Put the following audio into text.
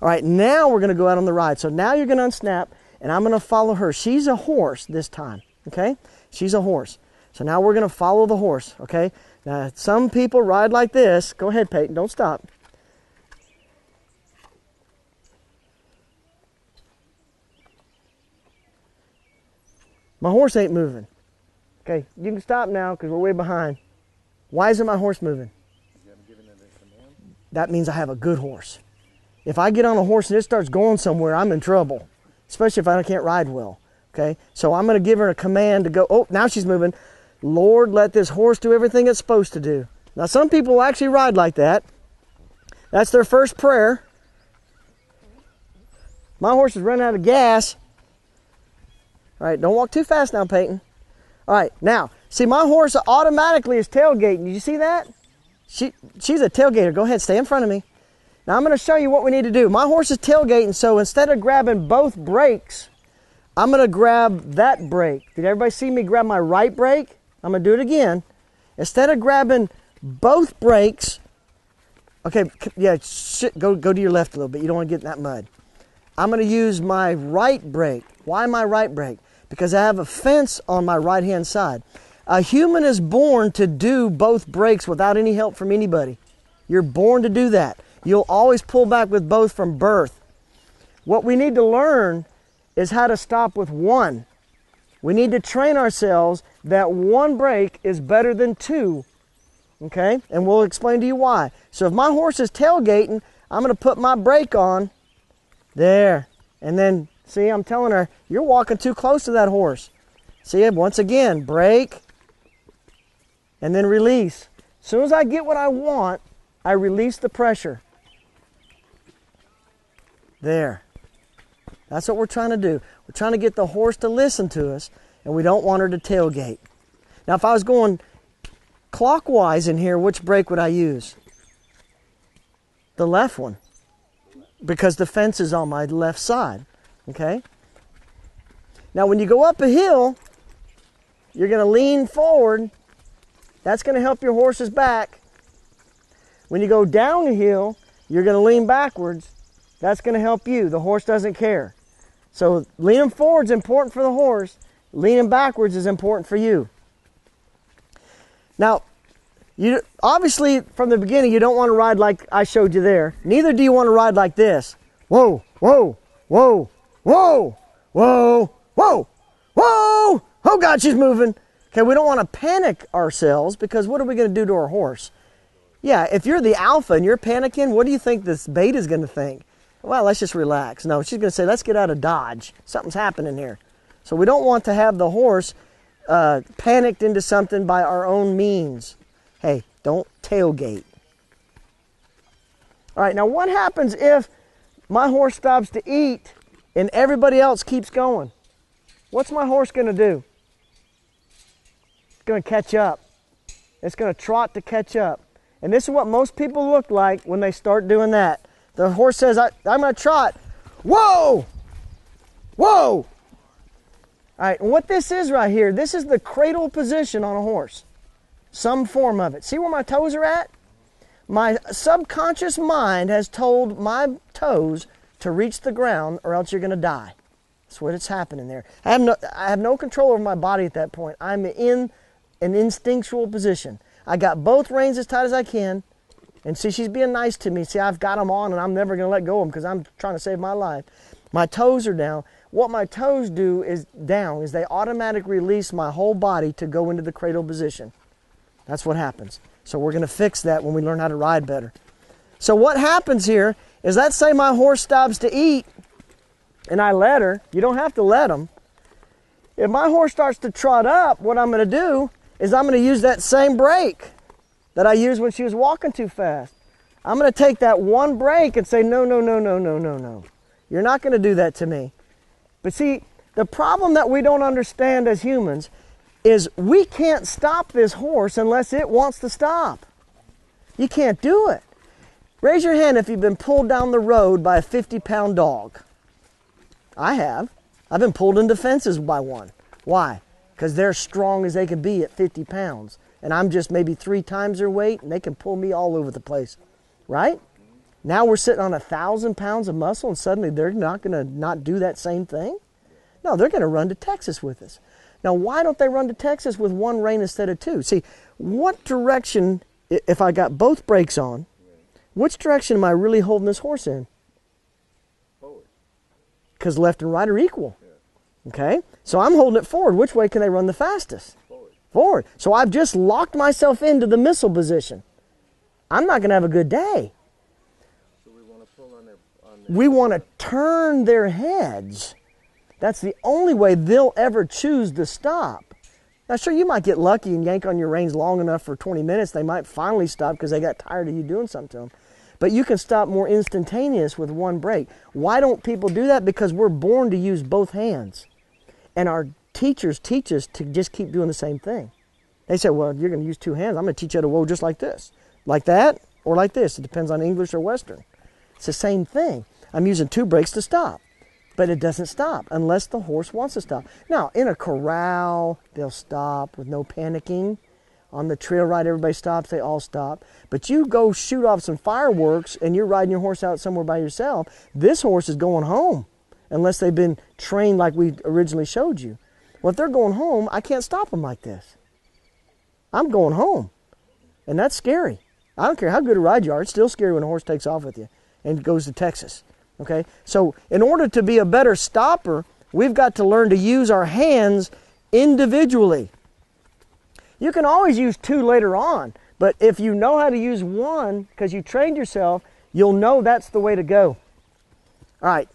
All right, now we're going to go out on the ride. So now you're going to unsnap, and I'm going to follow her. She's a horse this time, okay? She's a horse. So now we're going to follow the horse, okay? Now, some people ride like this. Go ahead, Peyton, don't stop. My horse ain't moving. Okay, you can stop now because we're way behind. Why isn't my horse moving? That means I have a good horse. If I get on a horse and it starts going somewhere, I'm in trouble, especially if I can't ride well. Okay, so I'm going to give her a command to go. Oh, now she's moving. Lord, let this horse do everything it's supposed to do. Now, some people actually ride like that. That's their first prayer. My horse is running out of gas. All right, don't walk too fast now, Peyton. All right, now, see, my horse automatically is tailgating. Did you see that? She, she's a tailgater. Go ahead, stay in front of me. Now, I'm going to show you what we need to do. My horse is tailgating, so instead of grabbing both brakes, I'm going to grab that brake. Did everybody see me grab my right brake? I'm going to do it again. Instead of grabbing both brakes, okay, yeah, go, go to your left a little bit. You don't want to get in that mud. I'm going to use my right brake. Why my right brake? Because I have a fence on my right hand side. A human is born to do both brakes without any help from anybody. You're born to do that. You'll always pull back with both from birth. What we need to learn is how to stop with one. We need to train ourselves that one brake is better than two. Okay? And we'll explain to you why. So if my horse is tailgating, I'm going to put my brake on there. And then, see, I'm telling her, you're walking too close to that horse. See, once again, brake and then release. As soon as I get what I want, I release the pressure. There. That's what we're trying to do. We're trying to get the horse to listen to us, and we don't want her to tailgate. Now, if I was going clockwise in here, which brake would I use? The left one, because the fence is on my left side. Okay? Now, when you go up a hill, you're going to lean forward. That's going to help your horse's back. When you go down a hill, you're going to lean backwards. That's going to help you. The horse doesn't care. So leaning forward is important for the horse. Leaning backwards is important for you. Now, you obviously from the beginning you don't want to ride like I showed you there. Neither do you want to ride like this. Whoa, whoa, whoa, whoa, whoa, whoa, whoa. Oh God, she's moving. Okay, we don't want to panic ourselves because what are we going to do to our horse? Yeah, if you're the alpha and you're panicking, what do you think this beta is going to think? Well, let's just relax. No, she's going to say, let's get out of Dodge. Something's happening here. So we don't want to have the horse uh, panicked into something by our own means. Hey, don't tailgate. All right, now what happens if my horse stops to eat and everybody else keeps going? What's my horse going to do? It's going to catch up. It's going to trot to catch up. And this is what most people look like when they start doing that. The horse says, I, am going to trot. Whoa! Whoa! All right, and what this is right here, this is the cradle position on a horse. Some form of it. See where my toes are at? My subconscious mind has told my toes to reach the ground or else you're going to die. That's what it's happening there. I have, no, I have no control over my body at that point. I'm in an instinctual position. I got both reins as tight as I can. And see, she's being nice to me. See, I've got them on and I'm never going to let go of them because I'm trying to save my life. My toes are down. What my toes do is down is they automatically release my whole body to go into the cradle position. That's what happens. So we're going to fix that when we learn how to ride better. So what happens here is let's say my horse stops to eat and I let her. You don't have to let him. If my horse starts to trot up, what I'm going to do is I'm going to use that same brake that I used when she was walking too fast. I'm going to take that one brake and say, no, no, no, no, no, no, no. You're not going to do that to me. But see, the problem that we don't understand as humans is we can't stop this horse unless it wants to stop. You can't do it. Raise your hand if you've been pulled down the road by a 50 pound dog. I have. I've been pulled into fences by one. Why? Because they're strong as they can be at 50 pounds and I'm just maybe three times their weight, and they can pull me all over the place, right? Now we're sitting on a thousand pounds of muscle and suddenly they're not going to not do that same thing? No, they're going to run to Texas with us. Now, why don't they run to Texas with one rein instead of two? See, what direction, if I got both brakes on, which direction am I really holding this horse in? Forward. Because left and right are equal. Okay? So I'm holding it forward. Which way can they run the fastest? Forward. Forward. So I've just locked myself into the missile position. I'm not going to have a good day. So we want to pull on their on their We want to turn their heads. That's the only way they'll ever choose to stop. Now, sure, you might get lucky and yank on your reins long enough for 20 minutes. They might finally stop because they got tired of you doing something to them. But you can stop more instantaneous with one brake. Why don't people do that? Because we're born to use both hands. And our teachers teach us to just keep doing the same thing. They say, well, you're going to use two hands. I'm going to teach you to row just like this. Like that or like this. It depends on English or Western. It's the same thing. I'm using two brakes to stop, but it doesn't stop unless the horse wants to stop. Now, in a corral, they'll stop with no panicking. On the trail ride, everybody stops, they all stop. But you go shoot off some fireworks and you're riding your horse out somewhere by yourself, this horse is going home unless they've been trained like we originally showed you. Well, if they're going home, I can't stop them like this. I'm going home. And that's scary. I don't care how good a ride you are, it's still scary when a horse takes off with you and goes to Texas. Okay? So, in order to be a better stopper, we've got to learn to use our hands individually. You can always use two later on, but if you know how to use one because you trained yourself, you'll know that's the way to go. All right,